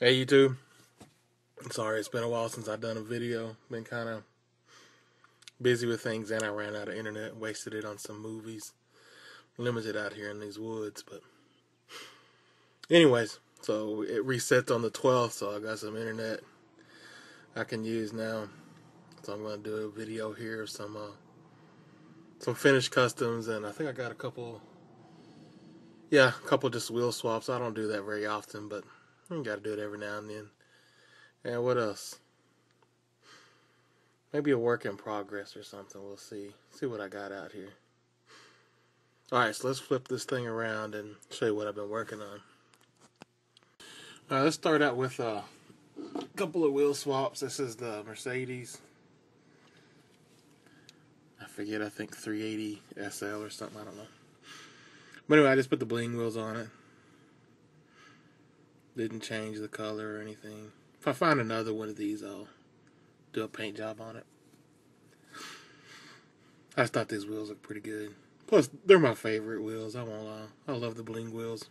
Hey YouTube. I'm Sorry, it's been a while since I've done a video. Been kind of busy with things and I ran out of internet. Wasted it on some movies. Limited out here in these woods, but anyways, so it resets on the 12th, so I got some internet I can use now. So I'm going to do a video here of some uh, some finished customs and I think I got a couple yeah, a couple just wheel swaps. I don't do that very often, but you gotta do it every now and then. And what else? Maybe a work in progress or something. We'll see. See what I got out here. Alright, so let's flip this thing around and show you what I've been working on. Alright, let's start out with a couple of wheel swaps. This is the Mercedes. I forget, I think 380 SL or something, I don't know. But anyway, I just put the bling wheels on it. Didn't change the color or anything. If I find another one of these, I'll do a paint job on it. I just thought these wheels look pretty good. Plus, they're my favorite wheels. I won't lie. I love the bling wheels.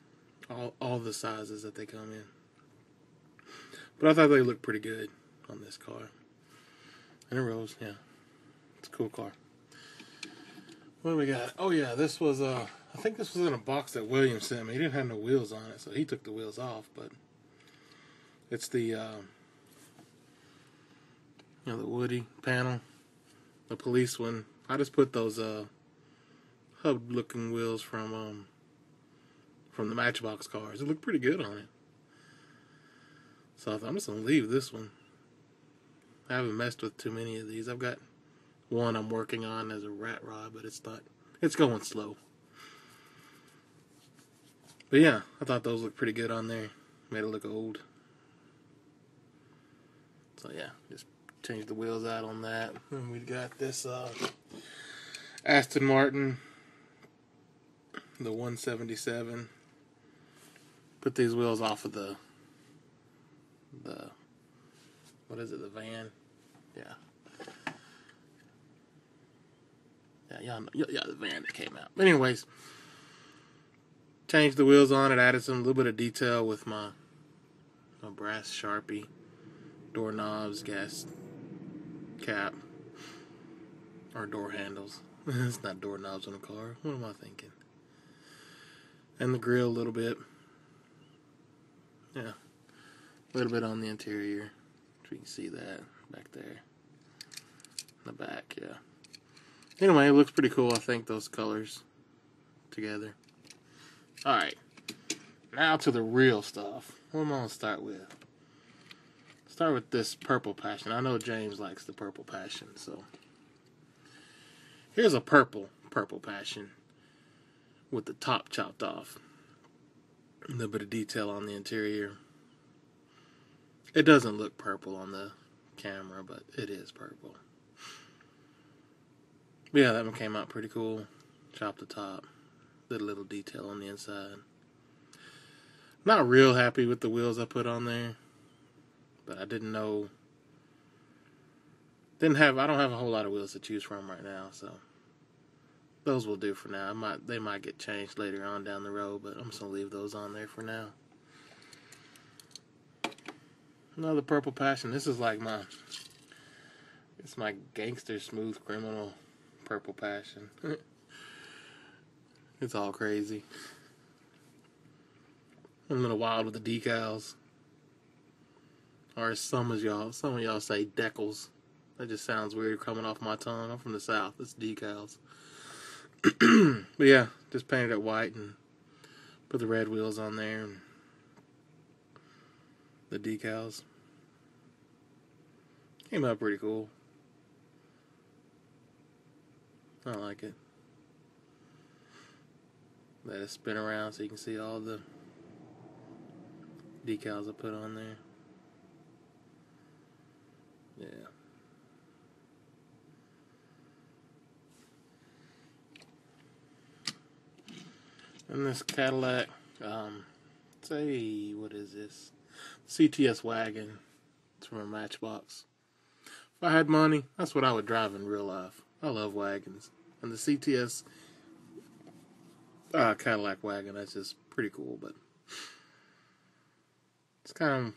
All, all the sizes that they come in. But I thought they looked pretty good on this car. And it rolls, yeah. It's a cool car. What do we got? Oh yeah, this was uh I think this was in a box that William sent me. He didn't have no wheels on it, so he took the wheels off. But it's the uh, you know the Woody panel, the police one. I just put those uh, hub-looking wheels from um, from the Matchbox cars. It looked pretty good on it. So I thought, I'm just gonna leave this one. I haven't messed with too many of these. I've got one I'm working on as a rat rod, but it's not. It's going slow. But yeah, I thought those looked pretty good on there. Made it look old. So yeah, just changed the wheels out on that. And we got this uh, Aston Martin, the 177. Put these wheels off of the the what is it? The van. Yeah. Yeah, yeah, yeah, the van that came out. But Anyways changed the wheels on it, added some little bit of detail with my, my brass sharpie, doorknobs, gas cap, or door handles. it's not doorknobs on a car. What am I thinking? And the grill a little bit. Yeah, a little bit on the interior. So you can see that back there. In the back, yeah. Anyway, it looks pretty cool. I think those colors together. Alright. Now to the real stuff. What am I to start with? Start with this purple passion. I know James likes the purple passion, so. Here's a purple, purple passion with the top chopped off. A little bit of detail on the interior. It doesn't look purple on the camera, but it is purple. But yeah, that one came out pretty cool. Chopped the top the little detail on the inside. Not real happy with the wheels I put on there, but I didn't know. Didn't have. I don't have a whole lot of wheels to choose from right now, so those will do for now. I might. They might get changed later on down the road, but I'm just gonna leave those on there for now. Another purple passion. This is like my. It's my gangster smooth criminal purple passion. It's all crazy. I'm a little wild with the decals. Or some of y'all, some of y'all say decals. That just sounds weird coming off my tongue. I'm from the south. It's decals. but yeah, just painted it white and put the red wheels on there and the decals. Came out pretty cool. I like it. Let it spin around so you can see all the decals I put on there. Yeah. And this Cadillac, um, say, what is this? CTS wagon. It's from a Matchbox. If I had money, that's what I would drive in real life. I love wagons. And the CTS uh, Cadillac wagon. That's just pretty cool, but it's kind of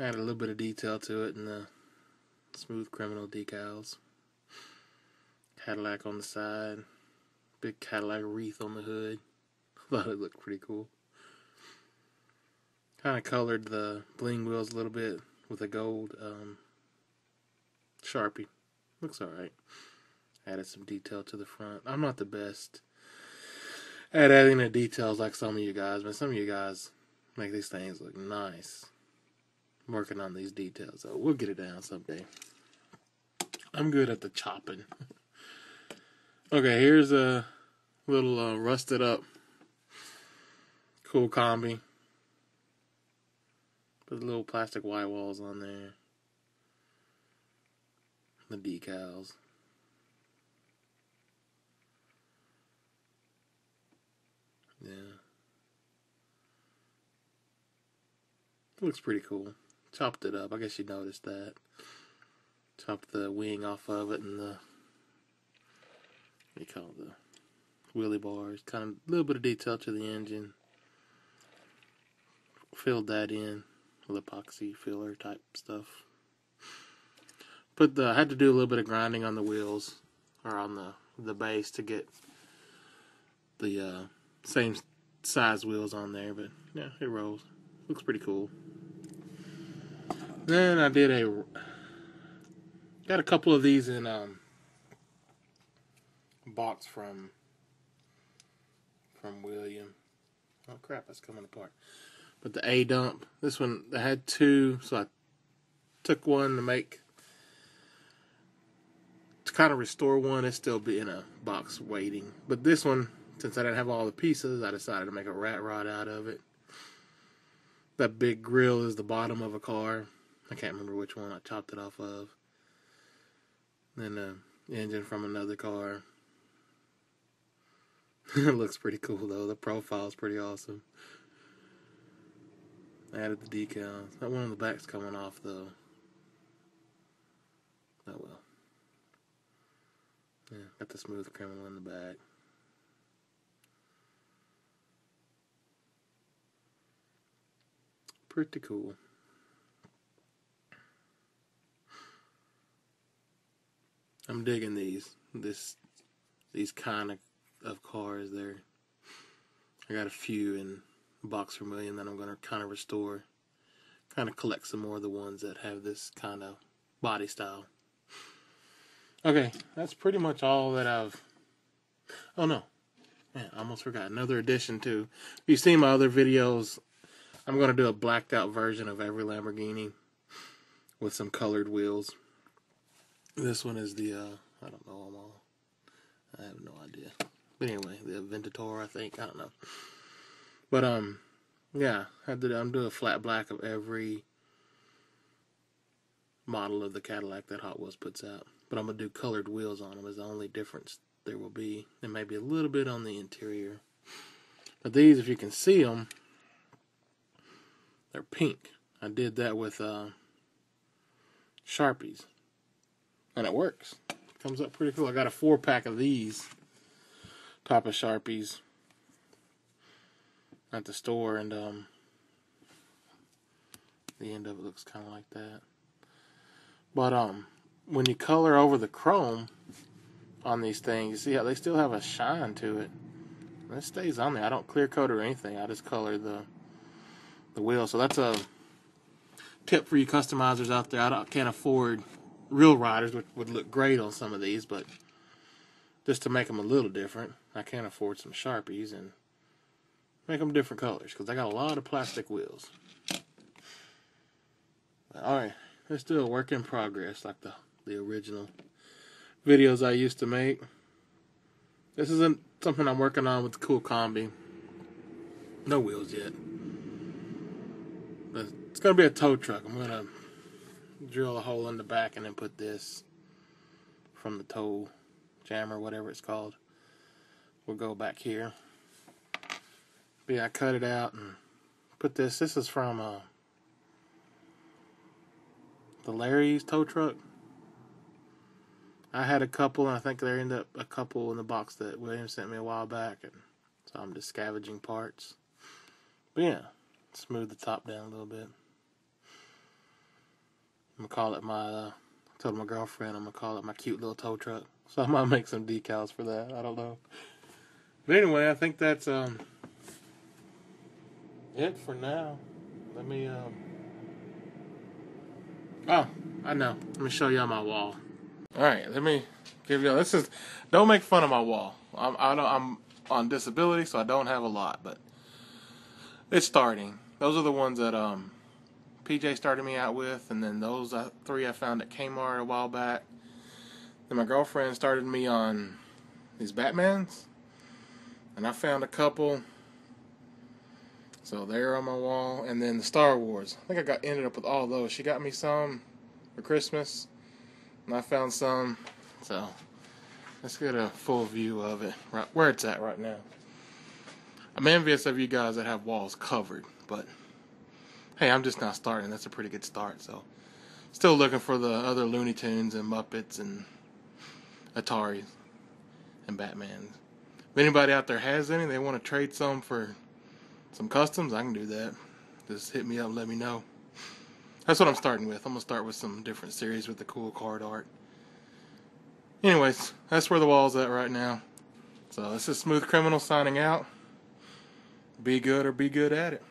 Add a little bit of detail to it in the smooth criminal decals. Cadillac on the side. Big Cadillac wreath on the hood. Thought it looked pretty cool. Kind of colored the bling wheels a little bit with a gold um, Sharpie. Looks alright. Added some detail to the front. I'm not the best at adding the details like some of you guys, but some of you guys make these things look nice. I'm working on these details, so we'll get it down someday. I'm good at the chopping. okay, here's a little uh, rusted up Kool Kombi. Put little plastic white walls on there. The decals. Yeah. looks pretty cool. Chopped it up. I guess you noticed that. Chopped the wing off of it and the what do you call it, the wheelie bars. Kind of a little bit of detail to the engine. Filled that in with epoxy filler type stuff. But the, I had to do a little bit of grinding on the wheels or on the the base to get the uh, same size wheels on there, but yeah, it rolls. Looks pretty cool. Then I did a got a couple of these in um box from from William. Oh crap, that's coming apart. But the A dump, this one I had two, so I took one to make to kind of restore one. It's still be in a box waiting, but this one since I didn't have all the pieces, I decided to make a rat rod out of it. That big grill is the bottom of a car. I can't remember which one I chopped it off of. Then the engine from another car. it looks pretty cool though. The profile is pretty awesome. I added the decals. That one on the back's coming off though. Oh well. Yeah, got the smooth criminal in the back. Pretty cool. I'm digging these this these kind of of cars there. I got a few in Boxer Million that I'm going to kind of restore. Kind of collect some more of the ones that have this kind of body style. Okay, that's pretty much all that I've. Oh no, man, I almost forgot another addition too. If you've seen my other videos, I'm going to do a blacked out version of every Lamborghini with some colored wheels. This one is the, uh, I don't know them all. I have no idea. But anyway, the Aventador, I think. I don't know. But, um, yeah, I did, I'm doing a flat black of every model of the Cadillac that Hot Wheels puts out. But I'm going to do colored wheels on them is the only difference there will be. There may be a little bit on the interior. But these, if you can see them, they're pink. I did that with uh, Sharpies. And it works. Comes up pretty cool. I got a four pack of these type of Sharpies at the store and um, the end of it looks kind of like that. But um, when you color over the chrome on these things, you see how they still have a shine to it. And it stays on there. I don't clear coat or anything. I just color the the wheel. So that's a tip for you customizers out there. I can't afford real riders, which would look great on some of these, but just to make them a little different, I can't afford some Sharpies and make them different colors because I got a lot of plastic wheels. Alright, it's still a work in progress like the, the original videos I used to make. This isn't something I'm working on with the Kool Kombi. No wheels yet. It's going to be a tow truck. I'm going to drill a hole in the back and then put this from the tow jammer, whatever it's called. We'll go back here. But yeah, I cut it out and put this. This is from uh, the Larry's tow truck. I had a couple, and I think there ended up a couple in the box that William sent me a while back, and so I'm just scavenging parts. But yeah, smooth the top down a little bit. I'm gonna call it my. Uh, told my girlfriend I'm gonna call it my cute little tow truck. So I might make some decals for that. I don't know. But anyway, I think that's um it for now. Let me um. Oh, I know. Let me show y'all my wall. All right, let me give y'all. This is. Don't make fun of my wall. I'm I don't, I'm on disability, so I don't have a lot, but it's starting. Those are the ones that um PJ started me out with, and then those uh, three I found at Kmart a while back. Then my girlfriend started me on these Batmans, and I found a couple. So they're on my wall, and then the Star Wars. I think I got ended up with all those. She got me some for Christmas, and I found some. So let's get a full view of it, right where it's at right now. I'm envious of you guys that have walls covered, but hey, I'm just not starting. That's a pretty good start. So still looking for the other Looney Tunes and Muppets and Ataris and Batman. If anybody out there has any, they want to trade some for some customs, I can do that. Just hit me up let me know. That's what I'm starting with. I'm to start with some different series with the cool card art. Anyways, that's where the wall's at right now. So this is Smooth Criminal signing out. Be good or be good at it.